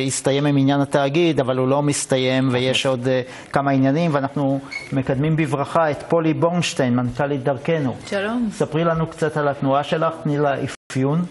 הסתיים עם עניין התאגיד, אבל הוא לא מסתיים ויש עוד כמה עניינים, ואנחנו מקדמים בברכה את פולי בורנשטיין, מנכ"לית דרכנו. שלום. ספרי לנו קצת על התנועה שלך, תני לה אפיון.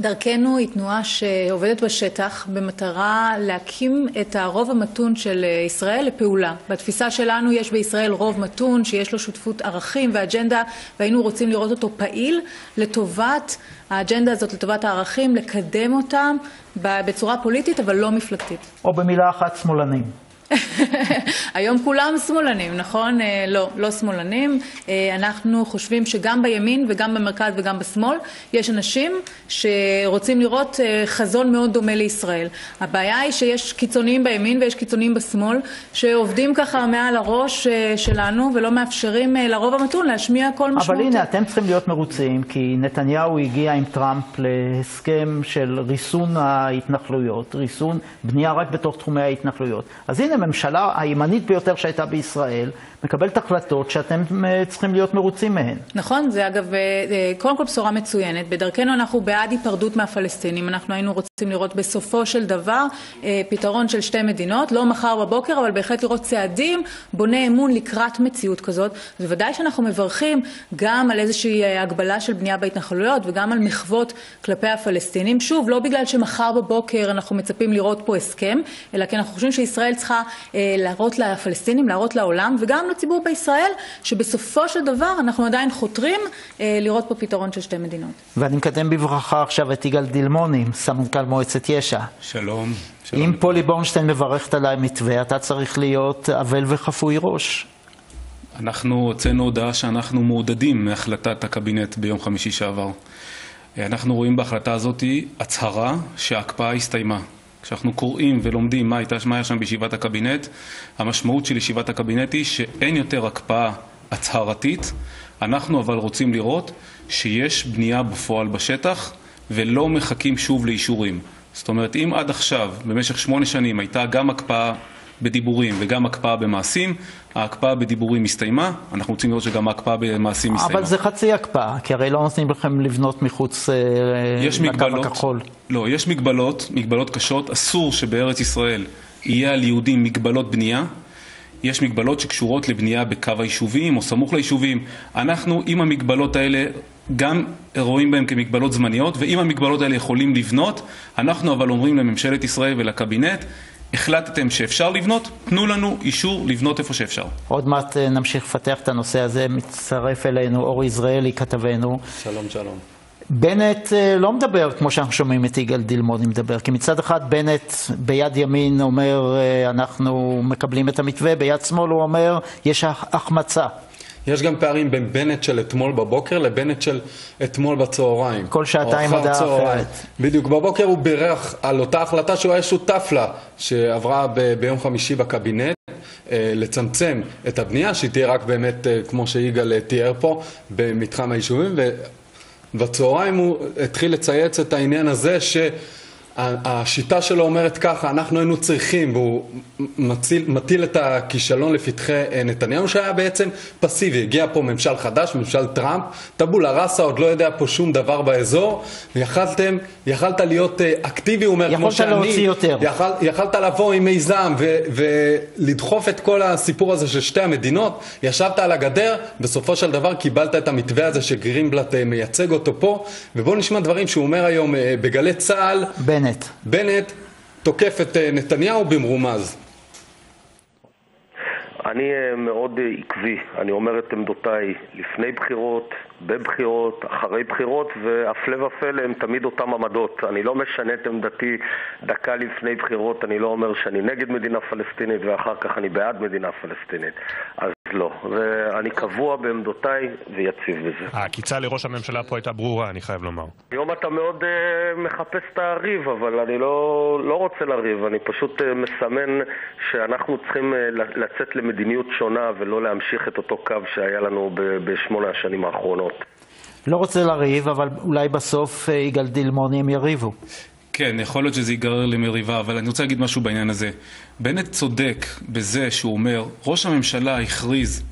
דרכנו היא תנועה שעובדת בשטח במטרה להקים את הרוב המתון של ישראל לפעולה. בתפיסה שלנו יש בישראל רוב מתון שיש לו שותפות ערכים ואג'נדה והיינו רוצים לראות אותו פעיל לטובת האג'נדה הזאת, לטובת הערכים, לקדם אותם בצורה פוליטית אבל לא מפלגתית. או במילה אחת שמאלנים. היום כולם שמאלנים, נכון? לא, לא שמאלנים. אנחנו חושבים שגם בימין וגם במרכז וגם בשמאל יש אנשים שרוצים לראות חזון מאוד דומה לישראל. הבעיה היא שיש קיצוניים בימין ויש קיצוניים בשמאל שעובדים ככה מעל הראש שלנו ולא מאפשרים לרוב המתון להשמיע כל משמעות. אבל הנה, אתם צריכים להיות מרוצים כי נתניהו הגיע עם טראמפ להסכם של ריסון ההתנחלויות, ריסון בנייה רק בתוך תחומי ההתנחלויות. אז הנה, הממשלה הימנית ביותר שהייתה בישראל מקבלת החלטות שאתם צריכים להיות מרוצים מהן. נכון, זה אגב, קודם כל בשורה מצוינת. בדרכנו אנחנו בעד היפרדות מהפלסטינים. אנחנו היינו רוצים לראות בסופו של דבר פתרון של שתי מדינות, לא מחר בבוקר, אבל בהחלט לראות צעדים בוני אמון לקראת מציאות כזאת. בוודאי שאנחנו מברכים גם על איזושהי הגבלה של בנייה בהתנחלויות וגם על מחוות כלפי הפלסטינים. שוב, לא בגלל שמחר בבוקר אנחנו מצפים לראות פה הסכם, אלא כי אנחנו חושבים שישראל צריכה להראות לפלסטינים, להראות לעולם וגם לציבור בישראל, שבסופו של דבר אנחנו עדיין חותרים לראות פה פתרון של שתי מדינות. ואני מקדם בברכה עכשיו את יגאל דילמוני, סמנכ"ל מועצת יש"ע. שלום. אם פולי בורנשטיין מברכת עליי מתווה, אתה צריך להיות אבל וחפוי ראש. אנחנו הוצאנו הודעה שאנחנו מעודדים מהחלטת הקבינט ביום חמישי שעבר. אנחנו רואים בהחלטה הזאת הצהרה שההקפאה הסתיימה. כשאנחנו קוראים ולומדים מה, הייתה, מה היה שם בישיבת הקבינט, המשמעות של ישיבת הקבינט היא שאין יותר הקפאה הצהרתית, אנחנו אבל רוצים לראות שיש בנייה בפועל בשטח ולא מחכים שוב לאישורים. זאת אומרת, אם עד עכשיו, במשך שמונה שנים, הייתה גם הקפאה בדיבורים וגם הקפאה במעשים, ההקפאה בדיבורים הסתיימה, אנחנו רוצים לראות שגם ההקפאה במעשים הסתיימה. אבל זה חצי הקפאה, כי הרי לא נותנים לכם לבנות מחוץ לקו הכחול. לא, יש מגבלות, מגבלות קשות, אסור שבארץ ישראל יהיה על יהודים מגבלות בנייה, יש מגבלות שקשורות לבנייה בקו היישובים או סמוך ליישובים. אנחנו עם המגבלות האלה גם רואים בהם כמגבלות זמניות, ואם המגבלות האלה יכולים לבנות, אנחנו אבל אומרים לממשלת ישראל ולקבינט, החלטתם שאפשר לבנות, תנו לנו אישור לבנות איפה שאפשר. עוד מעט נמשיך לפתח את הנושא הזה, מצטרף אלינו אורי יזרעאלי, כתבנו. שלום, שלום. בנט לא מדבר כמו שאנחנו שומעים את יגאל דילמוני מדבר, כי מצד אחד בנט ביד ימין אומר אנחנו מקבלים את המתווה, ביד שמאל הוא אומר יש החמצה. יש גם פערים בין בנט של אתמול בבוקר לבנט של אתמול בצהריים. כל שעתיים הודעה אחרת. בדיוק, בבוקר הוא בירך על אותה החלטה שהוא היה שותף לה, שעברה ב- ביום חמישי בקבינט, לצמצם את הבנייה, שהיא תהיה רק באמת, כמו שיגאל תיאר פה, במתחם היישובים, ובצהריים הוא התחיל לצייץ את העניין הזה ש... השיטה שלו אומרת ככה, אנחנו היינו צריכים, והוא מציל, מטיל את הכישלון לפתחי נתניהו שהיה בעצם פסיבי. הגיע פה ממשל חדש, ממשל טראמפ, טבולה ראסה עוד לא יודע פה שום דבר באזור, ויכלתם, יכלת להיות אקטיבי, הוא אומר, כמו שאני, יכולת להוציא יותר. יכול, יכלת לבוא עם מיזם ו, ולדחוף את כל הסיפור הזה של שתי המדינות, ישבת על הגדר, בסופו של דבר קיבלת את המתווה הזה שגרינבלט מייצג אותו פה, ובואו נשמע דברים שהוא אומר היום בגלי צה"ל. בנט. בנט תוקף את נתניהו במרומז. אני מאוד עקבי, אני אומר את עמדותיי לפני בחירות, בבחירות, אחרי בחירות, והפלא ופלא הם תמיד אותם עמדות. אני לא משנה את עמדתי דקה לפני בחירות, אני לא אומר שאני נגד מדינה פלסטינית ואחר כך אני בעד מדינה פלסטינית. אז לא, ואני קבוע בעמדותיי ויציב בזה. העקיצה לראש הממשלה פה הייתה ברורה, אני חייב לומר. היום אתה מאוד uh, מחפש את הריב, אבל אני לא, לא רוצה לריב, אני פשוט uh, מסמן שאנחנו צריכים uh, לצאת למדיניות שונה ולא להמשיך את אותו קו שהיה לנו בשמונה השנים האחרונות. לא רוצה לריב, אבל אולי בסוף יגאל דילמוני הם יריבו. כן, יכול להיות שזה ייגרר למריבה, אבל אני רוצה להגיד משהו בעניין הזה. בנט צודק בזה שהוא אומר, ראש הממשלה הכריז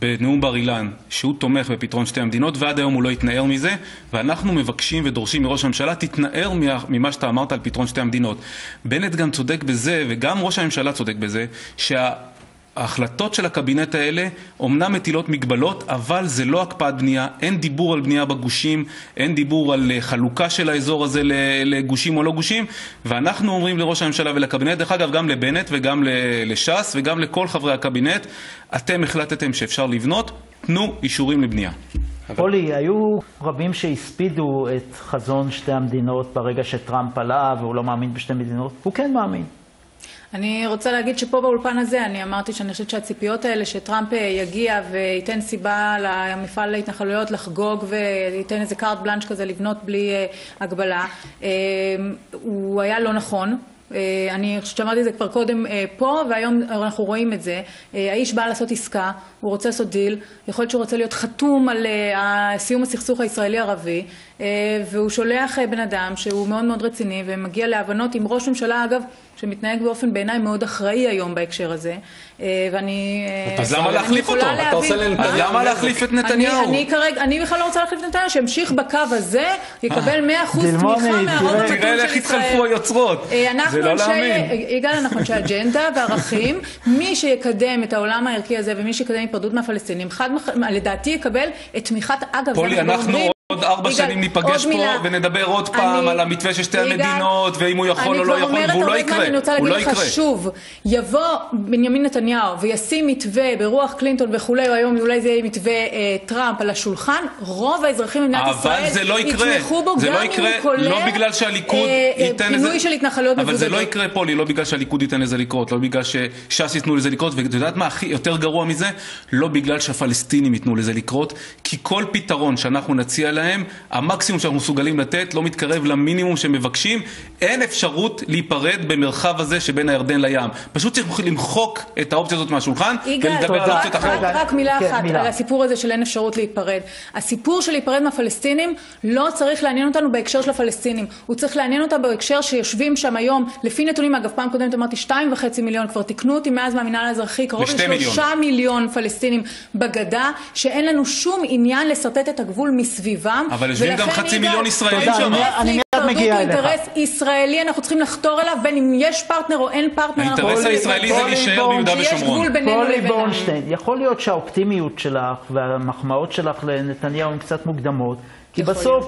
בנאום בר אילן שהוא תומך בפתרון שתי המדינות ועד היום הוא לא התנער מזה ואנחנו מבקשים ודורשים מראש הממשלה תתנער ממה שאתה אמרת על פתרון שתי המדינות. בנט גם צודק בזה וגם ראש הממשלה צודק בזה שה... ההחלטות של הקבינט האלה אומנם מטילות מגבלות, אבל זה לא הקפאת בנייה, אין דיבור על בנייה בגושים, אין דיבור על אה, חלוקה של האזור הזה לגושים או לא גושים, ואנחנו אומרים לראש הממשלה ולקבינט, דרך אגב גם לבנט וגם לש"ס וגם לכל חברי הקבינט, אתם החלטתם שאפשר לבנות, תנו אישורים לבנייה. פולי, היו רבים שהספידו את חזון שתי המדינות ברגע שטראמפ עלה והוא לא מאמין בשתי מדינות, הוא כן מאמין. אני רוצה להגיד שפה באולפן הזה אני אמרתי שאני חושבת שהציפיות האלה שטראמפ אה, יגיע וייתן סיבה למפעל להתנחלויות לחגוג וייתן איזה קארט בלאנש כזה לבנות בלי אה, הגבלה, אה, הוא היה לא נכון. אני חושבת שאמרתי את זה כבר קודם פה, והיום אנחנו רואים את זה. האיש בא לעשות עסקה, הוא רוצה לעשות דיל, יכול להיות שהוא רוצה להיות חתום על סיום הסכסוך הישראלי-ערבי, והוא שולח בן אדם שהוא מאוד מאוד רציני ומגיע להבנות עם ראש ממשלה, אגב, שמתנהג באופן בעיניי מאוד אחראי היום בהקשר הזה, אה, ואני... אה, אז למה להחליף אותו? אתה עושה לנתניהו. למה להחליף את נתניהו? אני כרגע, אני בכלל לא רוצה להחליף את נתניהו, שימשיך בקו הזה, יקבל 100% אה. תמיכה מהרוב המתון של ישראל. תראה איך התחלפו היוצרות, זה לא להאמין. יגאל, נכון שהאג'נדה וערכים, מי שיקדם את העולם הערכי הזה ומי שיקדם היפרדות מהפלסטינים, לדעתי יקבל את תמיכת, אגב, פולי, אנחנו עוד ארבע שנים ניפגש פה ונדבר עוד פעם על המתווה של שתי המדינות ואם הוא יכול או לא יכול והוא לא יקרה, אני רוצה להגיד לך שוב, יבוא בנימין נתניהו וישים מתווה ברוח קלינטון וכולי, או היום אולי זה יהיה מתווה אה, טראמפ על השולחן, רוב האזרחים במדינת ישראל לא יתמכו בו גם לא אם הוא כולל לא אה, ייתן פינוי של התנחלויות מבודדות. אבל זה לא יקרה פולי, לא בגלל שהליכוד ייתן לזה לקרות, לא בגלל שש"ס ייתנו לזה לקרות, ואת יודעת מה הכי יותר גרוע מזה? לא בגלל שהפלסטינים ייתנו לזה לקרות, כי כל פתרון שאנחנו נציע להם, המקסימום שאנחנו מסוגלים לתת לא מתקרב למינימום שמבקשים. אין אפשרות להיפרד במרחב הזה שבין הירדן לים. פשוט צריך למחוק את האופציה הזאת מהשולחן ולדבר על אופציות אחרות. רק מילה כן, אחת על הסיפור הזה של אין אפשרות להיפרד. הסיפור של להיפרד מהפלסטינים לא צריך לעניין אותנו בהקשר של הפלסטינים. הוא צריך לעניין אותנו בהקשר שיושבים שם היום, לפי נתונים, אגב, פעם קודמת אמרתי שתיים וחצי מיליון, כבר תיקנו אותי מאז מהמינהל האזרחי, קרוב לשלושה מיליון פלסטינים בגדה, שאין לנו שום עניין לשרטט את הגבול מסביבם. אבל יושבים גם חצי מיליון ישראלים שם. אני מיד מגיע אליך. אינטרס ישראלי, אנחנו צריכים לחתור אליו, בין אם יש פרטנר או אין פרטנר. האינטרס הישראלי זה להישאר ביהודה ושומרון. פולי ברונשטיין, יכול להיות שהאופטימיות שלך והמחמאות שלך לנתניהו הן קצת מוקדמות, כי בסוף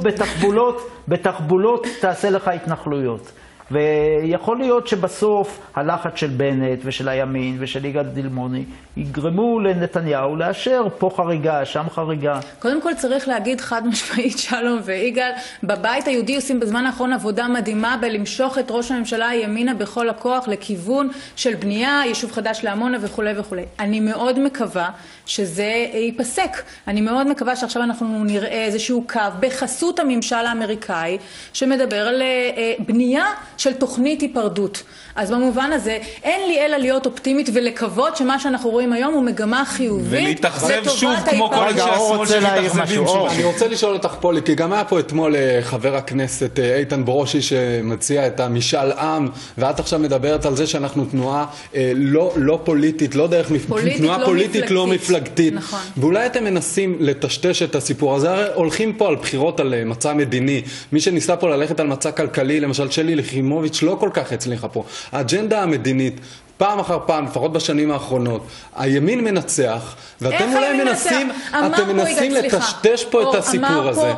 בתחבולות תעשה לך התנחלויות. ויכול להיות שבסוף הלחץ של בנט ושל הימין ושל יגאל דילמוני יגרמו לנתניהו לאשר פה חריגה, שם חריגה. קודם כל צריך להגיד חד משמעית, שלום ויגאל, בבית היהודי עושים בזמן האחרון עבודה מדהימה בלמשוך את ראש הממשלה ימינה בכל הכוח לכיוון של בנייה, יישוב חדש לעמונה וכולי וכולי. אני מאוד מקווה שזה ייפסק. אני מאוד מקווה שעכשיו אנחנו נראה איזשהו קו בחסות הממשל האמריקאי שמדבר על אה, בנייה של תוכנית היפרדות. אז במובן הזה אין לי אלא להיות אופטימית ולקוות שמה שאנחנו רואים היום הוא מגמה חיובית ולהתאכזב שוב כמו כל אנשי השמאל שמתאכזבים שוב. אני רוצה לשאול אותך פולי, כי גם היה פה אתמול אה, חבר הכנסת אה, איתן ברושי שמציע את המשאל עם, ואת עכשיו מדברת על זה שאנחנו תנועה אה, לא, לא פוליטית, לא דרך, פוליטית תנועה לא פוליטית מפלגתית. לא מפלגתית. נכון. ואולי אתם מנסים לטשטש את הסיפור הזה, הרי הולכים פה על בחירות על מצע מדיני. מי שניסה פה ללכת על מצע כלכלי, למשל שלי יחימוביץ' לא כל כך הצליחה פה. האג'נדה המדינית, פעם אחר פעם, לפחות בשנים האחרונות, הימין מנצח, ואתם אולי מנסים, אתם מנסים לטשטש פה את הסיפור הזה,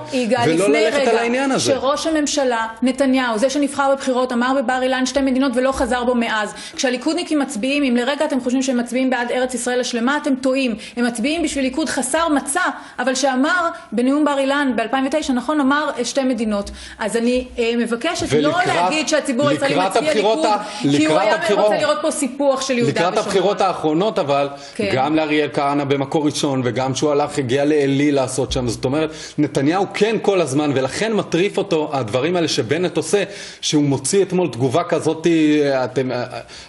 ולא ללכת על העניין הזה. שראש הממשלה, נתניהו, זה שנבחר בבחירות, אמר בבר אילן שתי מדינות ולא חזר בו מאז. כשהליכודניקים מצביעים, אם לרגע אתם חושבים שהם מצביעים בעד ארץ ישראל השלמה, אתם טועים. הם מצביעים בשביל ליכוד חסר מצע, אבל שאמר בנאום בר אילן ב-2009, נכון, אמר שתי מדינות. אז אני אה, מבקשת לא להגיד שהציבור הישראלי מצביע ליכוד, כי הוא היה רוצה לראות פה סיפוח של יהודה ושומרון. לקראת הבחירות האחרונות, אבל, כן. גם לאריאל כהנא במקור ראשון, וגם כשהוא הלך, הגיע לעלי לעשות שם. זאת אומרת, נתניהו כן כל הזמן, ולכן מטריף אותו הדברים האלה שבנט עושה, שהוא מוציא אתמול תגובה כזאת, אתם,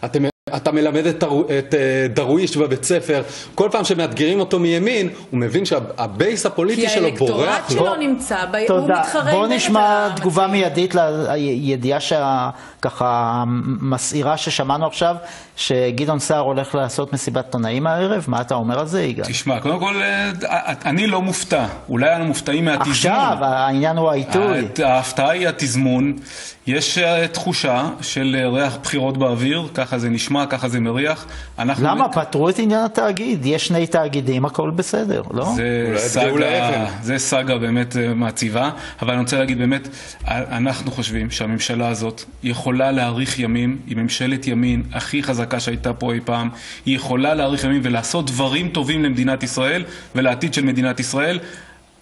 אתם אתה מלמד את, אה, דרוויש בבית ספר, כל פעם שמאתגרים אותו מימין, הוא מבין שהבייס הפוליטי כי שלו האלקטורט בורח לו. שלו נמצא, ב- הוא. מתחרה בואו נשמע תגובה. מיידית לידיעה שככה מסעירה ששמענו עכשיו, שגדעון סער הולך לעשות מסיבת עיתונאים הערב. מה אתה אומר על זה, יגאל? תשמע, קודם כל, אה, אני לא מופתע. אולי אנו מופתעים מהתזמון. עכשיו, העניין הוא העיתוי. הת- ההפתעה היא התזמון. יש אה, תחושה של אה, ריח בחירות באוויר, ככה זה נשמע, ככה זה מריח. אנחנו למה? פתרו את עניין התאגיד. יש שני תאגידים, הכל בסדר, לא? זה סאגה, לאבן. זה סאגה באמת אה, מעציבה, אבל אני רוצה להגיד באמת, אנחנו חושבים שהממשלה הזאת יכולה להאריך ימים, היא ממשלת ימין הכי חזקה שהייתה פה אי פעם, היא יכולה להאריך ימים ולעשות דברים טובים למדינת ישראל ולעתיד של מדינת ישראל.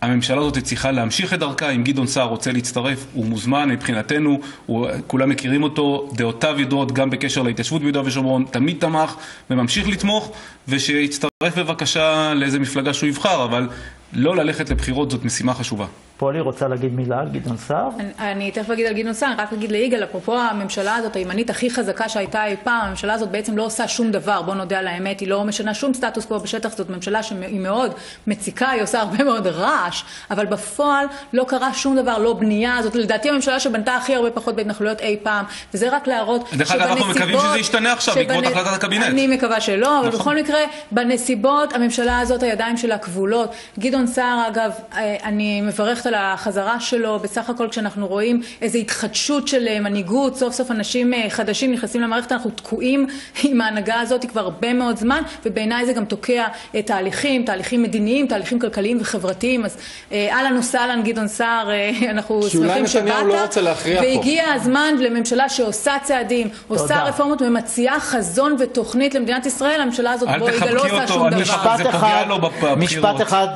הממשלה הזאת צריכה להמשיך את דרכה, אם גדעון סער רוצה להצטרף, הוא מוזמן מבחינתנו, הוא, כולם מכירים אותו, דעותיו ידועות גם בקשר להתיישבות ביהודה ושומרון, תמיד תמך וממשיך לתמוך, ושיצטרף בבקשה לאיזה מפלגה שהוא יבחר, אבל לא ללכת לבחירות זאת משימה חשובה. פולי רוצה להגיד מילה על גדעון סער? אני, אני תכף אגיד על גדעון סער, רק אגיד ליגאל, אפרופו הממשלה הזאת, הימנית הכי חזקה שהייתה אי פעם, הממשלה הזאת בעצם לא עושה שום דבר, בוא נודה על האמת, היא לא משנה שום סטטוס קוו בשטח, זאת ממשלה שהיא מאוד מציקה, היא עושה הרבה מאוד רעש, אבל בפועל לא קרה שום דבר, לא בנייה, זאת לדעתי הממשלה שבנתה הכי הרבה פחות בהתנחלויות אי פעם, וזה רק להראות דרך אגב, אנחנו מקווים שזה ישתנה עכשיו בעקבות החלטת הקבינט. אני מקווה שלא, אבל נכון. בכל מקרה, בנסיבות הממשלה הזאת, הידיים שלה כבולות. גדעון סער, אגב, אה, אני מברכת על החזרה שלו, בסך הכל כשאנחנו רואים איזו התחדשות של אה, מנהיגות, סוף סוף אנשים אה, חדשים נכנסים למערכת, אנחנו תקועים עם ההנהגה הזאת כבר הרבה מאוד זמן, ובעיניי זה גם תוקע אה, תהליכים, תהליכים מדיניים, תהליכים כלכליים וחברתיים. אז אה, אהלן וסהלן, גדעון סער, אנחנו שמחים שבאת. לא להכריע פה. והגיע הזמן לממשלה שעושה צעדים, עושה רפורמות ומציעה חזון ותוכנית למדינת ישראל, הממשלה הזאת אל בוא, יגאל, לא עושה שום דבר. לו בבחירות. משפט אחד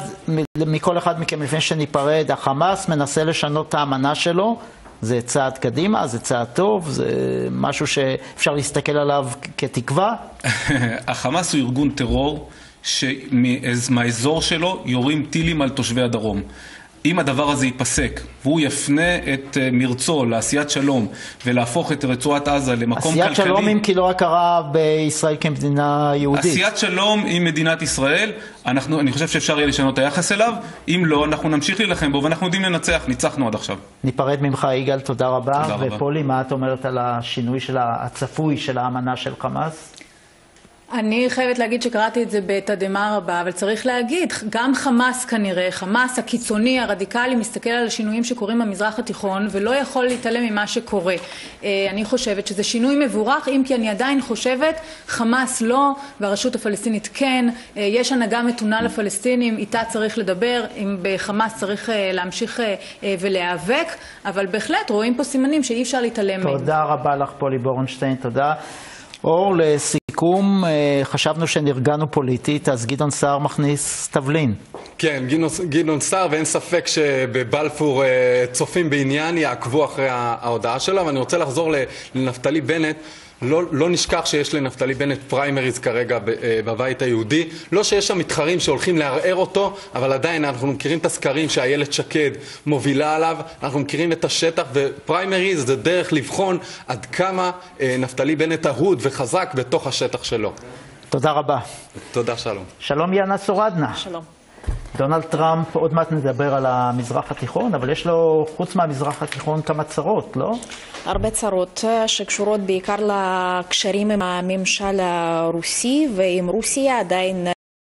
מכל אחד מכם לפני שניפרד. החמאס מנסה לשנות את האמנה שלו. זה צעד קדימה, זה צעד טוב, זה משהו שאפשר להסתכל עליו כתקווה. החמאס הוא ארגון טרור שמהאזור שלו יורים טילים על תושבי הדרום. אם הדבר הזה ייפסק, והוא יפנה את אה, מרצו לעשיית שלום ולהפוך את רצועת עזה למקום כלכלי... עשיית שלום אם כי לא הכרה בישראל כמדינה יהודית. עשיית שלום עם מדינת ישראל, אנחנו, אני חושב שאפשר יהיה לשנות את היחס אליו, אם לא, אנחנו נמשיך להילחם בו ואנחנו יודעים לנצח, ניצחנו עד עכשיו. ניפרד ממך, יגאל, תודה רבה. תודה רבה. ופולי, מה את אומרת על השינוי של הצפוי של האמנה של חמאס? אני חייבת להגיד שקראתי את זה בתדהמה רבה, אבל צריך להגיד, גם חמאס כנראה, חמאס הקיצוני, הרדיקלי, מסתכל על השינויים שקורים במזרח התיכון ולא יכול להתעלם ממה שקורה. אה, אני חושבת שזה שינוי מבורך, אם כי אני עדיין חושבת, חמאס לא והרשות הפלסטינית כן. אה, יש הנהגה מתונה לפלסטינים, איתה צריך לדבר, אם בחמאס צריך אה, להמשיך ולהיאבק, אבל בהחלט רואים פה סימנים שאי אפשר להתעלם מהם. תודה רבה לך, פולי בורנשטיין, תודה. אור, לסיכום, אה, חשבנו שנרגענו פוליטית, אז גדעון סער מכניס תבלין. כן, גדעון- סער, ואין ספק שבבלפור אה, צופים בעניין, יעקבו אחרי ההודעה שלו, ואני רוצה לחזור לנפתלי בנט. לא, לא נשכח שיש לנפתלי בנט פריימריז כרגע אה, בבית היהודי. לא שיש שם מתחרים שהולכים לערער אותו, אבל עדיין אנחנו מכירים את הסקרים שאיילת שקד מובילה עליו, אנחנו מכירים את השטח, ופריימריז זה דרך לבחון עד כמה אה, נפתלי בנט אהוד וחזק בתוך השטח שלו. תודה רבה. תודה, שלום. שלום יאנה סורדנה. שלום. דונלד טראמפ, עוד מעט נדבר על המזרח התיכון, אבל יש לו, חוץ מהמזרח התיכון, כמה צרות, לא? הרבה צרות אה, שקשורות בעיקר לקשרים עם הממשל הרוסי ועם רוסיה עדיין